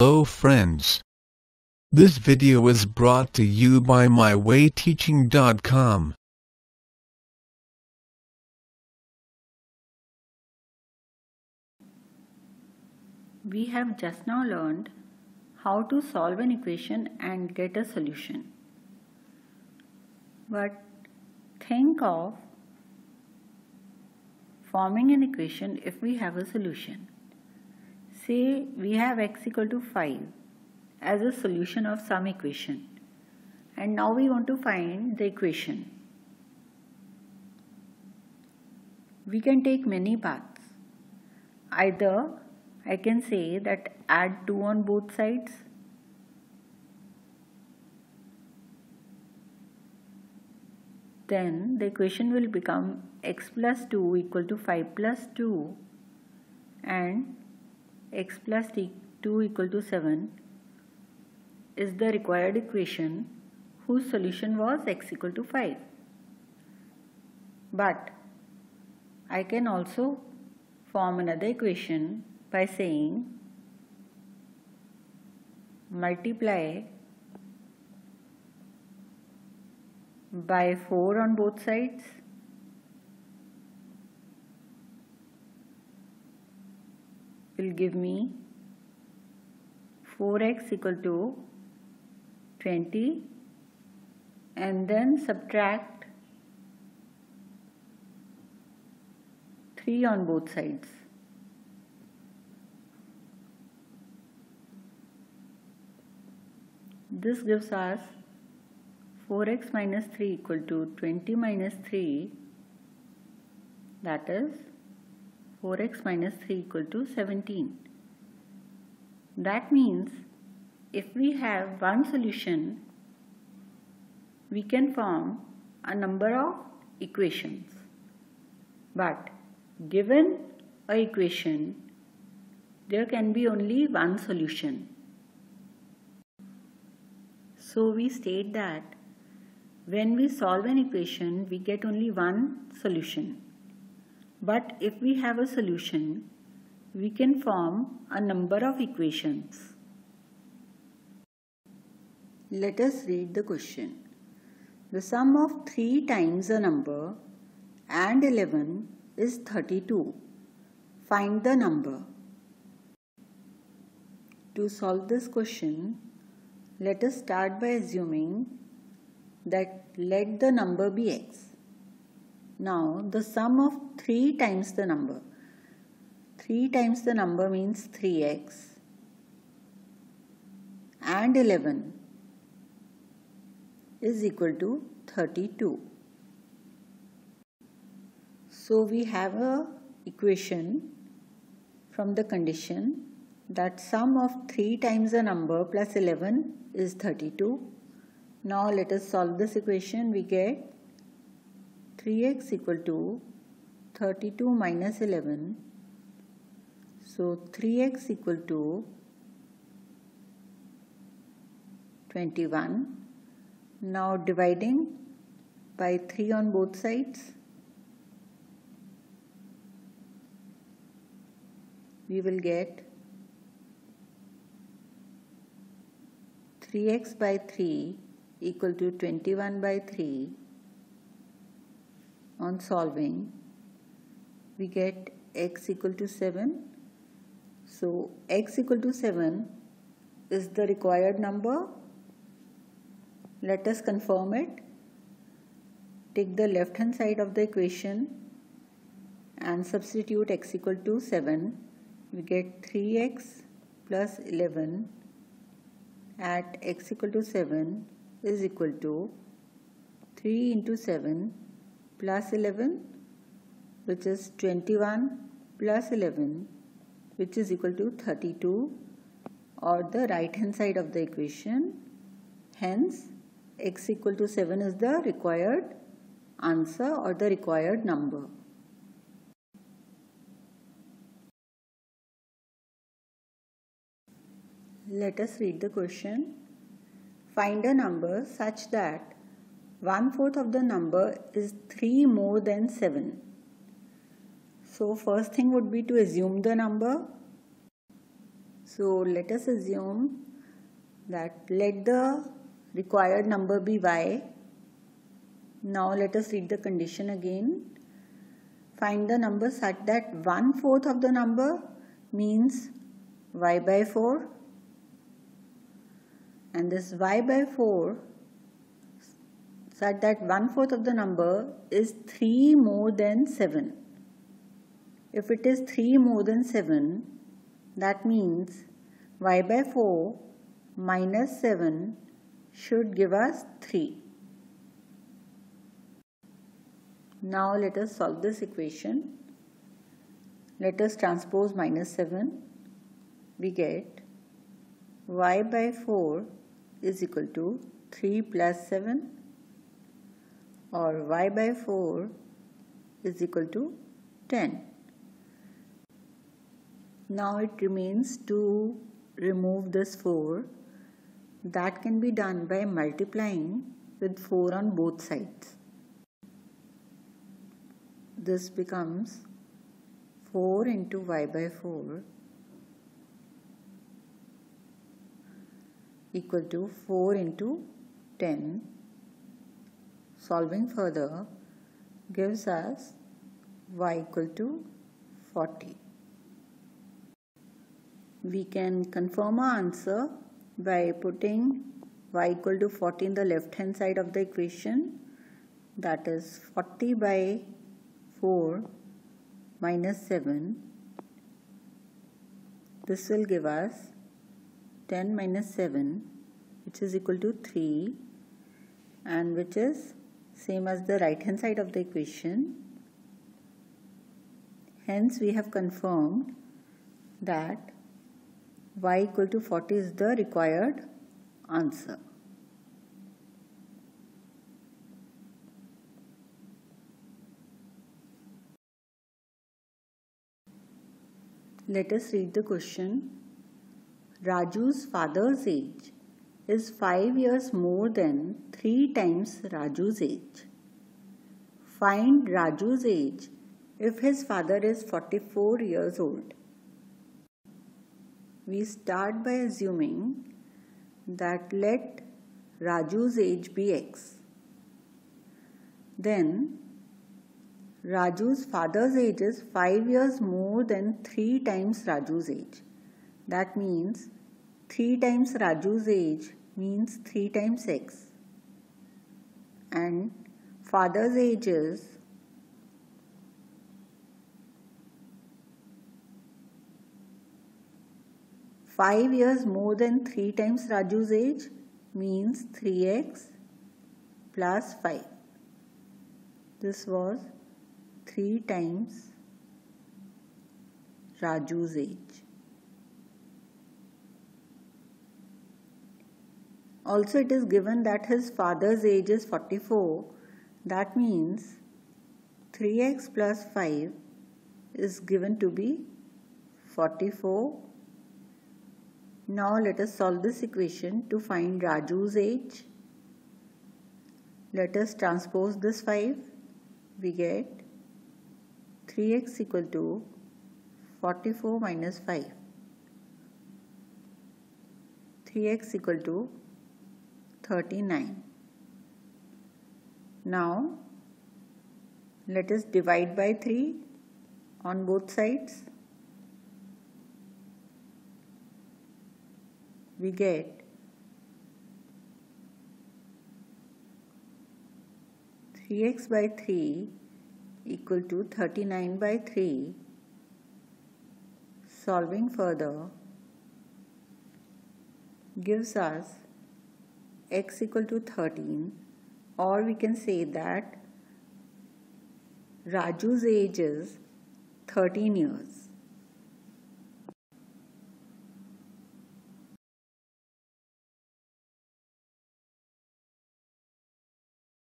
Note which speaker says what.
Speaker 1: Hello friends. This video is brought to you by mywayteaching.com.
Speaker 2: We have just now learned how to solve an equation and get a solution. But think of forming an equation if we have a solution. Say we have x equal to 5 as a solution of some equation and now we want to find the equation. We can take many paths. Either I can say that add 2 on both sides. Then the equation will become x plus 2 equal to 5 plus 2 and x plus 2 equal to 7 is the required equation whose solution was x equal to 5. But I can also form another equation by saying multiply by 4 on both sides will give me 4x equal to 20 and then subtract 3 on both sides. This gives us 4x minus 3 equal to 20 minus 3 that is 4x minus 3 equal to 17. That means if we have one solution we can form a number of equations but given a equation there can be only one solution so we state that when we solve an equation, we get only one solution. But if we have a solution, we can form a number of equations. Let us read the question. The sum of 3 times a number and 11 is 32. Find the number. To solve this question, let us start by assuming that let the number be x. Now the sum of 3 times the number. 3 times the number means 3x and 11 is equal to 32. So we have a equation from the condition that sum of 3 times a number plus 11 is 32. Now let us solve this equation. We get 3x equal to 32 minus 11. So 3x equal to 21. Now dividing by 3 on both sides. We will get 3x by 3 equal to 21 by 3 on solving we get x equal to 7 so x equal to 7 is the required number. Let us confirm it. Take the left hand side of the equation and substitute x equal to 7 we get 3x plus 11 at x equal to 7 is equal to 3 into 7 plus 11 which is 21 plus 11 which is equal to 32 or the right hand side of the equation hence x equal to 7 is the required answer or the required number. Let us read the question. Find a number such that one fourth of the number is 3 more than 7. So first thing would be to assume the number. So let us assume that let the required number be y. Now let us read the condition again. Find the number such that one fourth of the number means y by 4 and this y by 4 such that one fourth of the number is 3 more than 7. If it is 3 more than 7, that means y by 4 minus 7 should give us 3. Now let us solve this equation. Let us transpose minus 7. We get y by 4 is equal to 3 plus 7 or y by 4 is equal to 10. Now it remains to remove this 4 that can be done by multiplying with 4 on both sides. This becomes 4 into y by 4 equal to 4 into 10. Solving further gives us y equal to 40. We can confirm our answer by putting y equal to 40 in the left hand side of the equation that is 40 by 4 minus 7 this will give us 10 minus 7 which is equal to 3 and which is same as the right hand side of the equation hence we have confirmed that y equal to 40 is the required answer. Let us read the question. Raju's father's age is 5 years more than 3 times Raju's age. Find Raju's age if his father is 44 years old we start by assuming that let Raju's age be x. Then Raju's father's age is 5 years more than 3 times Raju's age. That means 3 times Raju's age means 3 times x. And father's age is 5 years more than 3 times Raju's age means 3x plus 5. This was 3 times Raju's age. Also it is given that his father's age is 44. That means 3x plus 5 is given to be 44 now let us solve this equation to find Raju's age. Let us transpose this 5. We get 3x equal to 44 minus 5. 3x equal to 39. Now let us divide by 3 on both sides. we get three x by three equal to thirty nine by three. Solving further gives us x equal to 13 or we can say that Raju's age is 13 years.